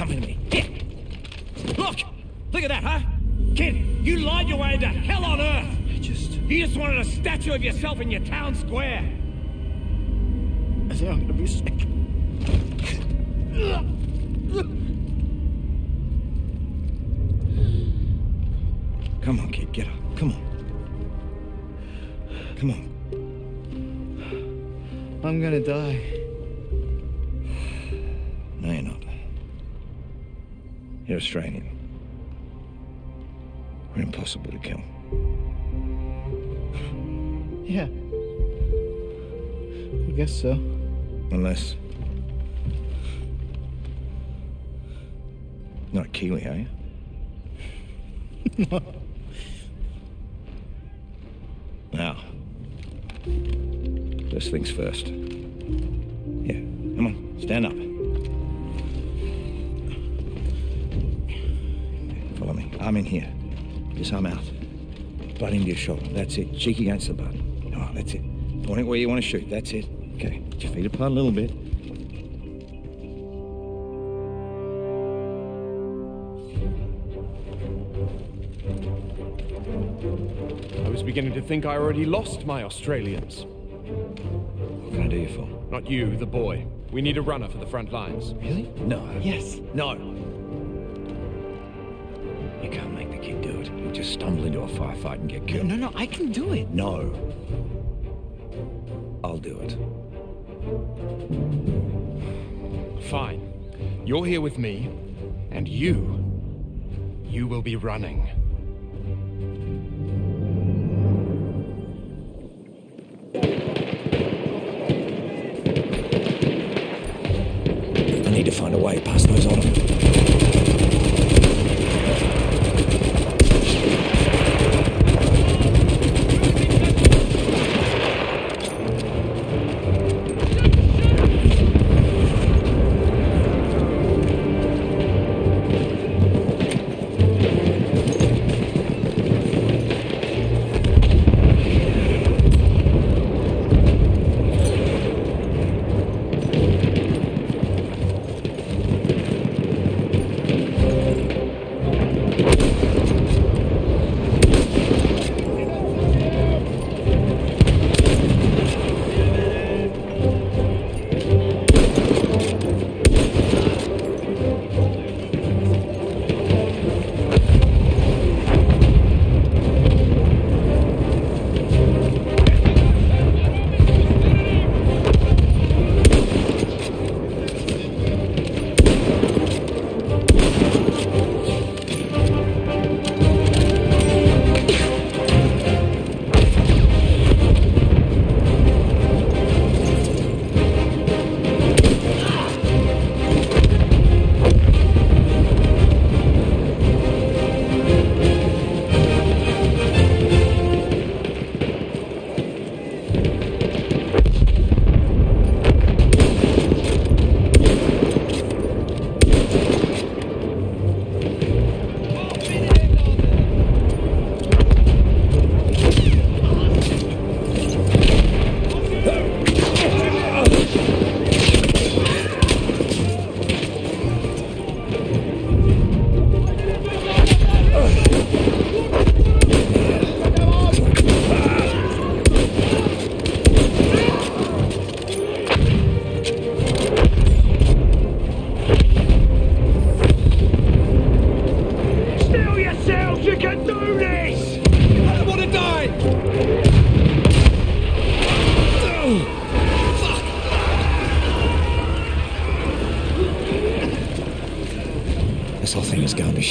Come with me. Here. Look! Look at that, huh? Kid, you lied your way into hell on earth! I just... You just wanted a statue of yourself in your town square. I think I'm gonna be sick. Come on, kid, get up. Come on. Come on. I'm gonna die. You're Australian. We're impossible to kill. Yeah. I guess so. Unless. Not a Kiwi, are you? Now. First things first. Yeah, come on, stand up. Arm in here. Just arm out. Butt into your shoulder. That's it. Cheek against the butt. All right, that's it. Point it where you want to shoot. That's it. Okay. Get your feet apart a little bit. I was beginning to think I already lost my Australians. What can I do you for? Not you, the boy. We need a runner for the front lines. Really? No. Yes. No. Just stumble into a firefight and get killed. no, no, I can do it. No. I'll do it. Fine. You're here with me, and you. You will be running. I need to find a way past those Ottomans.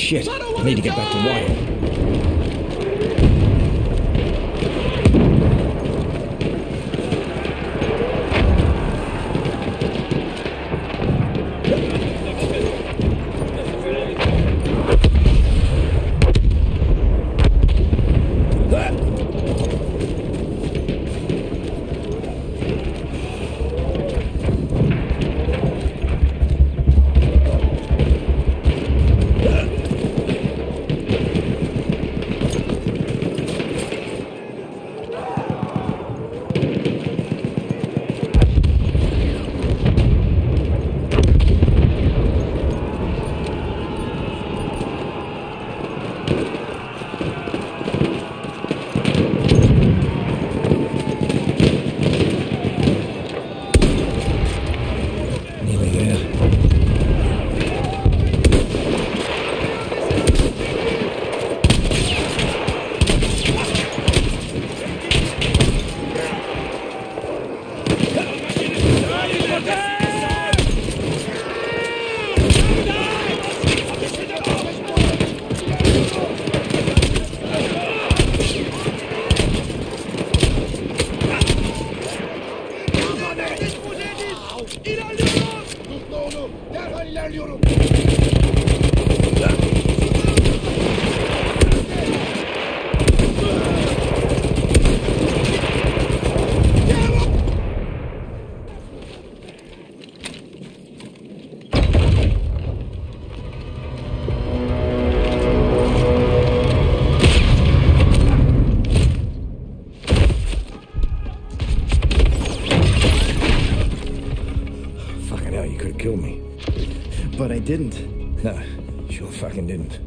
Shit. I need to get back to Whitehall. didn't. No, sure fucking didn't.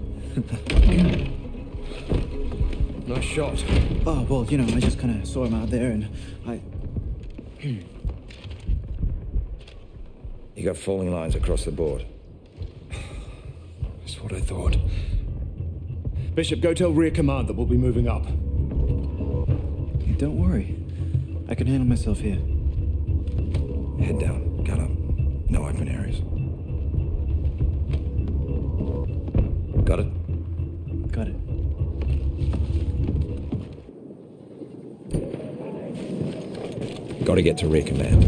nice shot. Oh, well, you know, I just kind of saw him out there and I. You got falling lines across the board. That's what I thought. Bishop, go tell rear command that we'll be moving up. Hey, don't worry. I can handle myself here. Head down, gun up. No open areas. Got it. Got to get to rear command.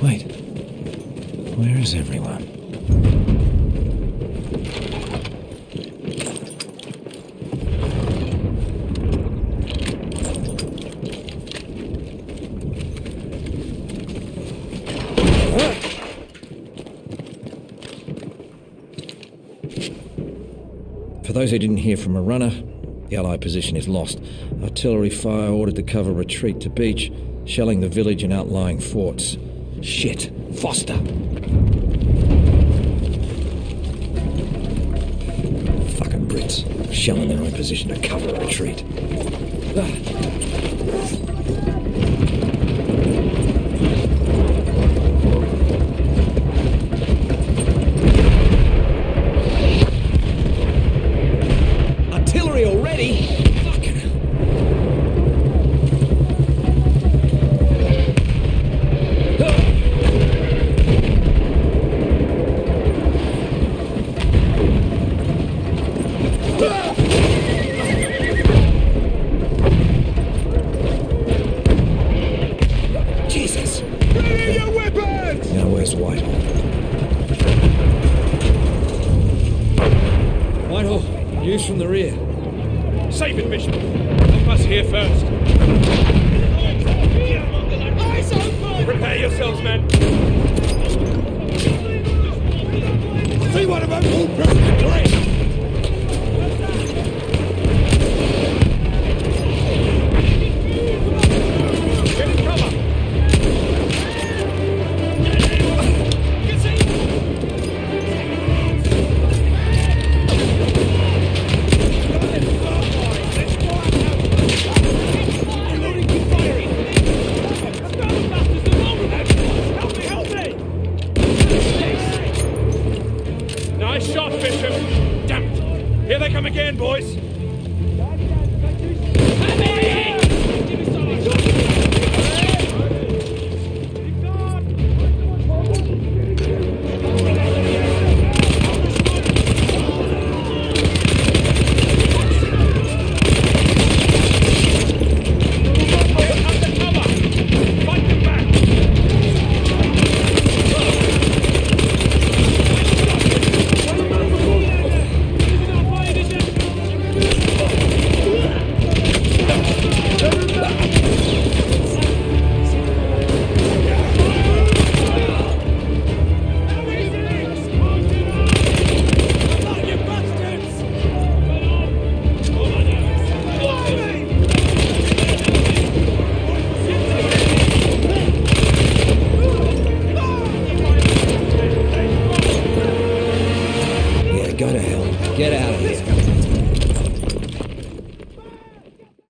Wait. Where is everyone? For those who didn't hear from a runner, the Allied position is lost. Artillery fire ordered to cover retreat to beach, shelling the village and outlying forts. Shit. Foster! Fucking Brits. Shelling their own position to cover a retreat. Artillery from the rear. Save it, Bishop. Help us here first.